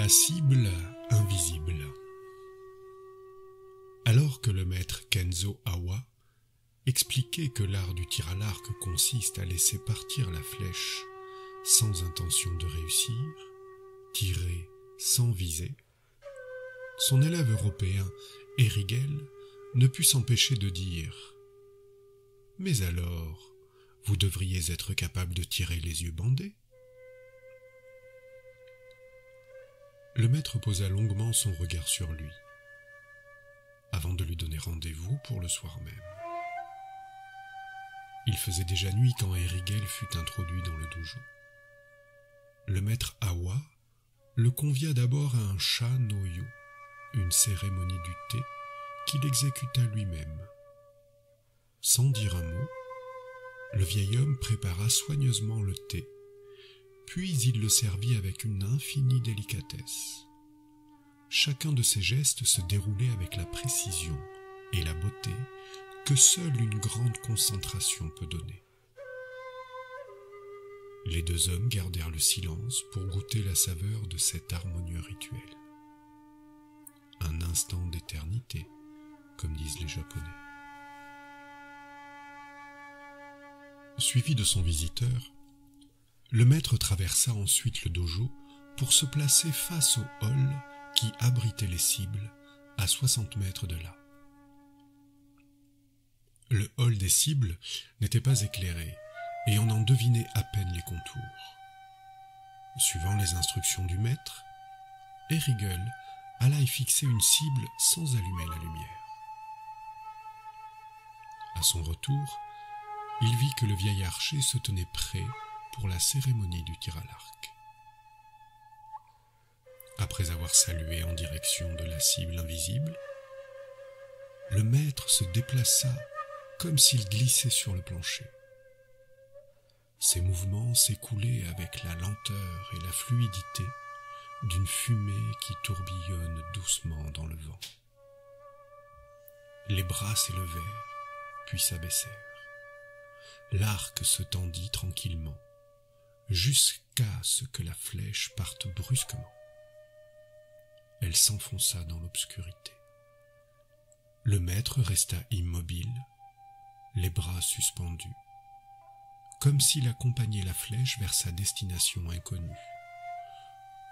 La cible invisible. Alors que le maître Kenzo Awa expliquait que l'art du tir à l'arc consiste à laisser partir la flèche sans intention de réussir, tirer sans viser, son élève européen, Erigel, ne put s'empêcher de dire Mais alors, vous devriez être capable de tirer les yeux bandés. Le maître posa longuement son regard sur lui, avant de lui donner rendez-vous pour le soir même. Il faisait déjà nuit quand Erigel fut introduit dans le dojo. Le maître Awa le convia d'abord à un chat noyo, une cérémonie du thé qu'il exécuta lui-même. Sans dire un mot, le vieil homme prépara soigneusement le thé puis il le servit avec une infinie délicatesse. Chacun de ses gestes se déroulait avec la précision et la beauté que seule une grande concentration peut donner. Les deux hommes gardèrent le silence pour goûter la saveur de cet harmonieux rituel. Un instant d'éternité, comme disent les Japonais. Suivi de son visiteur, le maître traversa ensuite le dojo pour se placer face au hall qui abritait les cibles à 60 mètres de là. Le hall des cibles n'était pas éclairé et on en devinait à peine les contours. Suivant les instructions du maître, Erigel alla y fixer une cible sans allumer la lumière. À son retour, il vit que le vieil archer se tenait prêt pour la cérémonie du tir à l'arc. Après avoir salué en direction de la cible invisible, le maître se déplaça comme s'il glissait sur le plancher. Ses mouvements s'écoulaient avec la lenteur et la fluidité d'une fumée qui tourbillonne doucement dans le vent. Les bras s'élevèrent, puis s'abaissèrent. L'arc se tendit tranquillement, jusqu'à ce que la flèche parte brusquement. Elle s'enfonça dans l'obscurité. Le maître resta immobile, les bras suspendus, comme s'il accompagnait la flèche vers sa destination inconnue,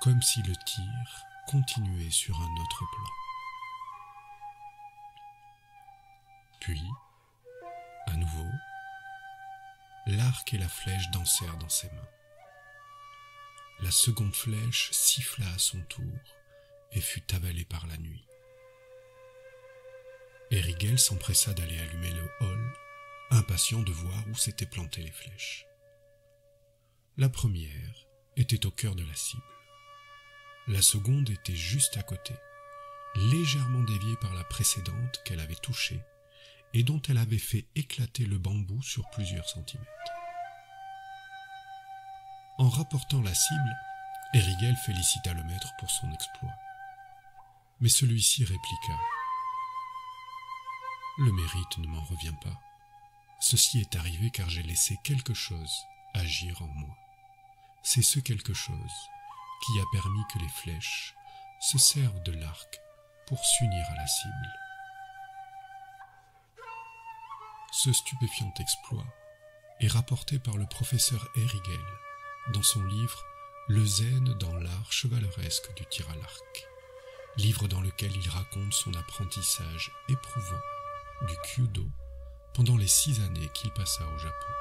comme si le tir continuait sur un autre plan. Puis, à nouveau, l'arc et la flèche dansèrent dans ses mains. La seconde flèche siffla à son tour et fut avalée par la nuit. Erigel s'empressa d'aller allumer le hall, impatient de voir où s'étaient plantées les flèches. La première était au cœur de la cible. La seconde était juste à côté, légèrement déviée par la précédente qu'elle avait touchée et dont elle avait fait éclater le bambou sur plusieurs centimètres. En rapportant la cible, Erigel félicita le maître pour son exploit. Mais celui-ci répliqua Le mérite ne m'en revient pas. Ceci est arrivé car j'ai laissé quelque chose agir en moi. C'est ce quelque chose qui a permis que les flèches se servent de l'arc pour s'unir à la cible. Ce stupéfiant exploit est rapporté par le professeur Erigel dans son livre Le zen dans l'art chevaleresque du tir à l'arc, livre dans lequel il raconte son apprentissage éprouvant du kyudo pendant les six années qu'il passa au Japon.